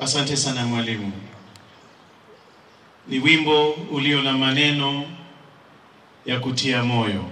Asante sana mwalimu. Ni wimbo ulio na maneno ya kutia moyo.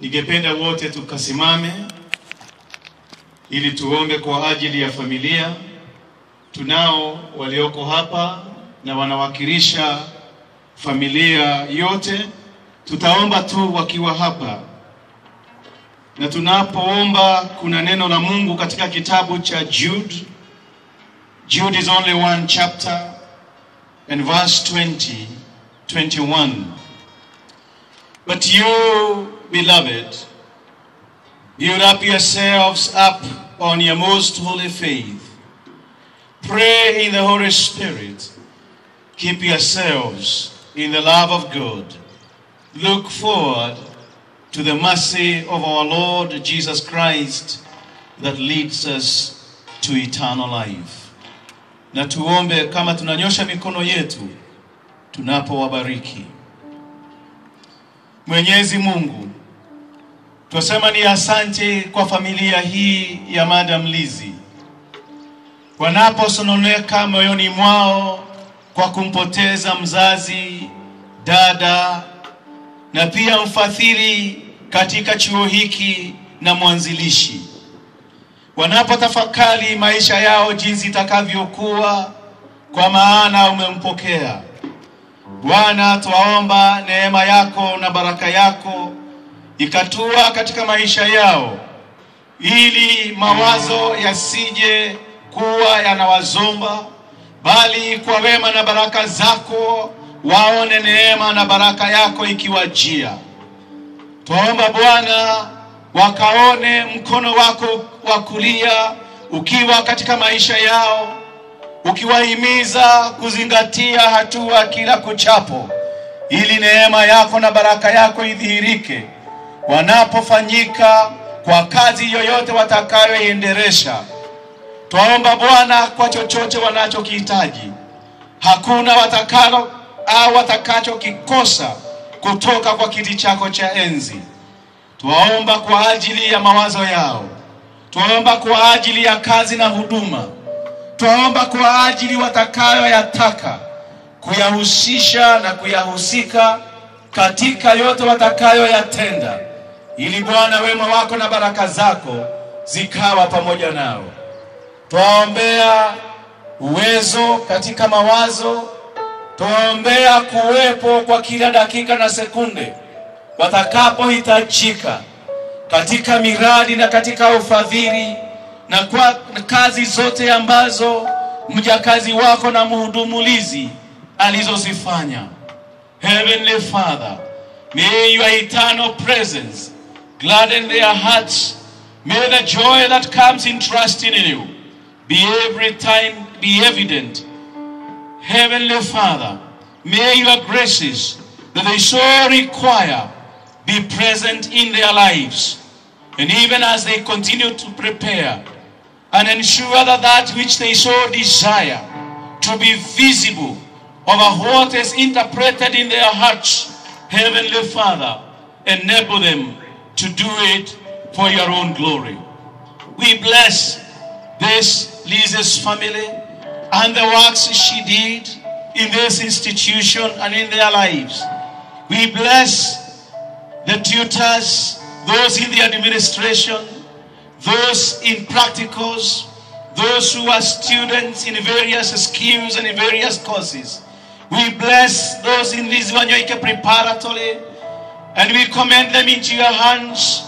Ningependa wote tukasimame ili tuombe kwa ajili ya familia. Tunao walioko hapa na wanawakilisha familia yote. Tutaomba tu wakiwa hapa, na tunapoomba kuna neno la Mungu katika kitabu cha Jude. Jude is only one chapter and verse 20, 21. But you, beloved, build up yourselves up on your most holy faith. Pray in the Holy Spirit. Keep yourselves in the love of God. Look forward to the mercy of our Lord Jesus Christ that leads us to eternal life. Na tuombe kama tunanyosha mikono yetu tunapowabariki. Mwenyezi Mungu, twasema ni asante kwa familia hii ya Madam Lizzy wanaposononeka moyoni mwao kwa kumpoteza mzazi, dada na pia mfadhili katika chuo hiki na mwanzilishi, wanapotafakari maisha yao jinsi itakavyokuwa, kwa maana umempokea Bwana. Twaomba neema yako na baraka yako ikatua katika maisha yao, ili mawazo yasije kuwa yanawazomba, bali kwa wema na baraka zako waone neema na baraka yako ikiwajia. Twaomba Bwana, wakaone mkono wako wa kulia ukiwa katika maisha yao, ukiwahimiza kuzingatia hatua kila kuchapo, ili neema yako na baraka yako idhihirike wanapofanyika kwa kazi yoyote watakayoiendelesha. Twaomba Bwana, kwa chochote wanachokihitaji, hakuna watakalo au watakachokikosa kutoka kwa kiti chako cha enzi. Twaomba kwa ajili ya mawazo yao, twaomba kwa ajili ya kazi na huduma, twaomba kwa ajili watakayoyataka kuyahusisha na kuyahusika katika yote watakayoyatenda, ili Bwana wema wako na baraka zako zikawa pamoja nao. Twaombea uwezo katika mawazo, twaombea kuwepo kwa kila dakika na sekunde watakapohitajika katika miradi na katika ufadhili na kwa kazi zote ambazo mjakazi wako na mhudumulizi alizozifanya. Heavenly Father, may your eternal presence gladden their hearts. May the joy that comes in trusting in you be every time be evident. Heavenly Father, may your graces that they so require be present in their lives. And even as they continue to prepare and ensure that that which they so desire to be visible over what is interpreted in their hearts, Heavenly Father, enable them to do it for your own glory. We bless this Lisa's family and the works she did in this institution and in their lives. We bless the tutors, those in the administration, those in practicals, those who are students in various schemes and in various courses. We bless those in this Wanyoike preparatory and we commend them into your hands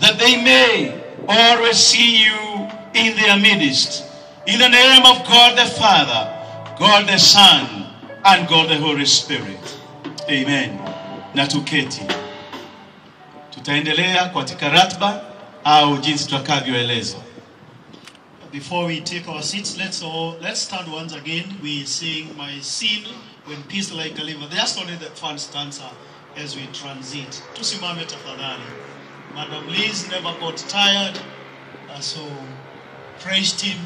that they may always see you in their midst. In the name of God the Father, God the Son, and God the Holy Spirit. Amen. Na tuketi. Tutaendelea katika ratba au jinsi tutakavyoelezwa. Before we take our seats, let's all let's stand once again. We sing my sin when peace like a liver. That's only the fun stanza as we transit. Tusimame tafadhali. Madam Liz never got tired, uh, so praised him.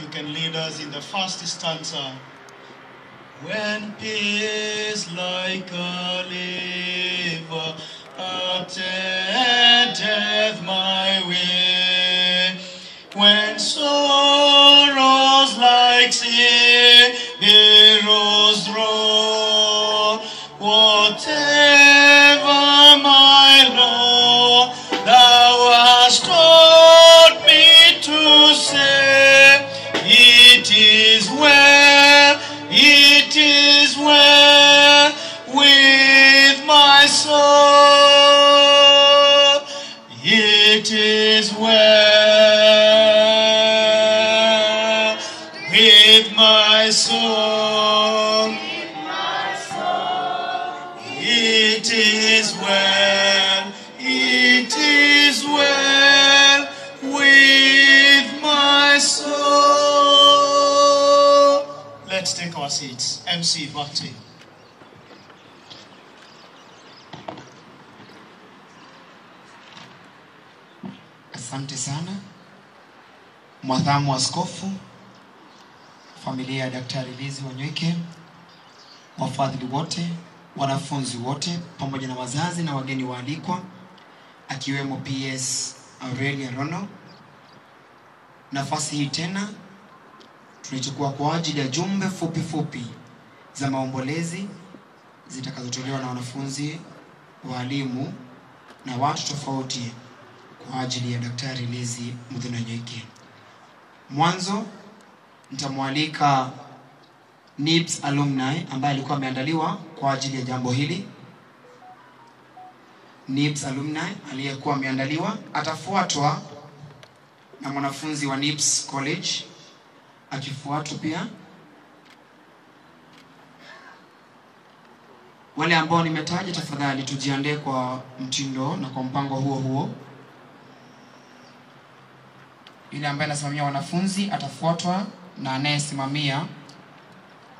You can lead us in the first stanza. When peace like a liver attendeth my way, when sorrows like sea our seats. MC, you. Asante sana mwadhamu askofu, familia ya Daktari Lizi Wanyweke, wafadhili wote, wanafunzi wote, pamoja na wazazi na wageni waalikwa, akiwemo PS Aurelia Rono. Nafasi hii tena tunaichukua kwa ajili ya jumbe fupi fupi za maombolezi zitakazotolewa na wanafunzi, walimu na watu tofauti kwa ajili ya Daktari Lizi Muthoni Wanyweke. Mwanzo nitamwalika NIBS alumni ambaye alikuwa ameandaliwa kwa ajili ya jambo hili. NIBS alumni aliyekuwa ameandaliwa atafuatwa na mwanafunzi wa NIBS College akifuatwa pia wale ambao nimetaja, tafadhali tujiandae kwa mtindo na kwa mpango huo huo. Yule ambaye anasimamia wanafunzi atafuatwa na anayesimamia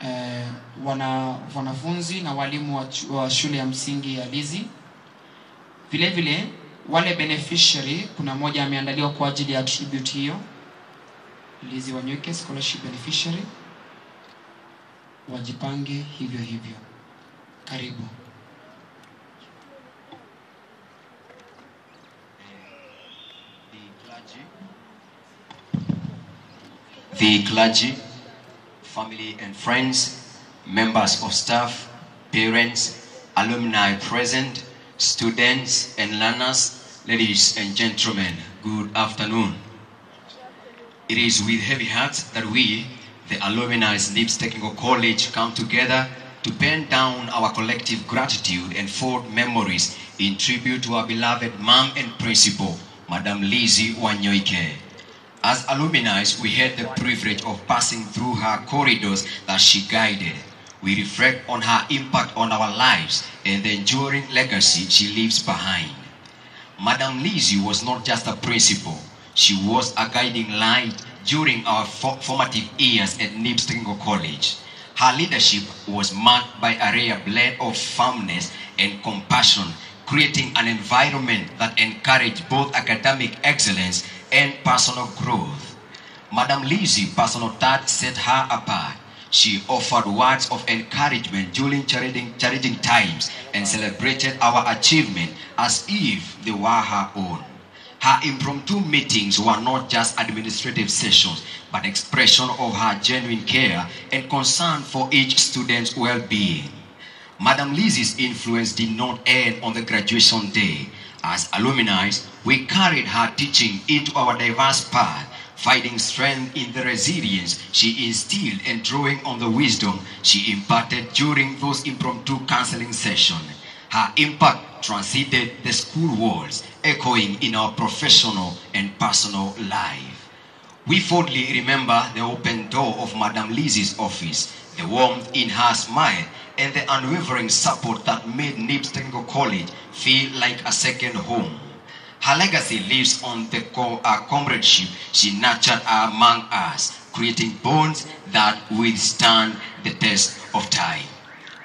eh, wana, wanafunzi na walimu wa, wa shule ya msingi ya Lizi. Vile vile wale beneficiary, kuna mmoja ameandaliwa kwa ajili ya tribute hiyo, Lizzie Wanyoike scholarship beneficiary, wajipange hivyo hivyo. Karibu. the clergy, family and friends, members of staff, parents, alumni present, students and learners, ladies and gentlemen, good afternoon. It is with heavy hearts that we, the alumni of Technical College, come together to pen down our collective gratitude and fond memories in tribute to our beloved mom and principal, Madam Lizzie Wanyoike. As alumni, we had the privilege of passing through her corridors that she guided. We reflect on her impact on our lives and the enduring legacy she leaves behind. Madam Lizzie was not just a principal, she was a guiding light during our fo- formative years at NIBS Technical College. Her leadership was marked by a rare blend of firmness and compassion, creating an environment that encouraged both academic excellence and personal growth. Madam Lizzie personal touch set her apart. She offered words of encouragement during challenging, challenging times and celebrated our achievement as if they were her own. Her impromptu meetings were not just administrative sessions, but expression of her genuine care and concern for each student's well-being. Madam Lizzie's influence did not end on the graduation day. As alumni, we carried her teaching into our diverse path, finding strength in the resilience she instilled and drawing on the wisdom she imparted during those impromptu counseling sessions. Her impact transcended the school walls, echoing in our professional and personal life. We fondly remember the open door of Madame Lizzie's office, the warmth in her smile, and the unwavering support that made NIBS Technical College feel like a second home. Her legacy lives on the co- uh, comradeship she nurtured among us, creating bonds that withstand the test of time.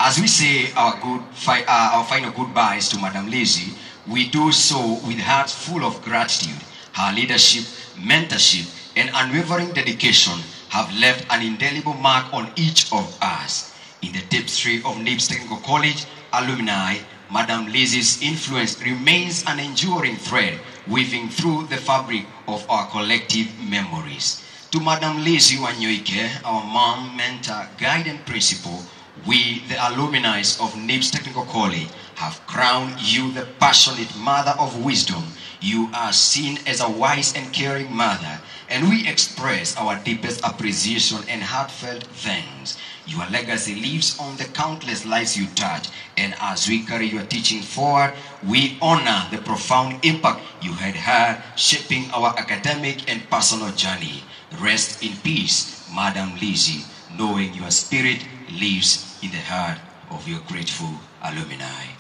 As we say our good fi- uh, our final goodbyes to Madam Lizzie, we do so with hearts full of gratitude. Her leadership, mentorship, and unwavering dedication have left an indelible mark on each of us. In the tapestry of NIBS Technical College alumni, Madam Lizzie's influence remains an enduring thread weaving through the fabric of our collective memories. To Madame Lizzie Wanyoike, our mom, mentor, guide, and principal, we, the alumni of NIBS Technical College, have crowned you the passionate mother of wisdom. You are seen as a wise and caring mother, and we express our deepest appreciation and heartfelt thanks. Your legacy lives on the countless lives you touch, and as we carry your teaching forward, we honor the profound impact you had had shaping our academic and personal journey. Rest in peace, Madam Lizzie knowing your spirit lives in the heart of your grateful alumni.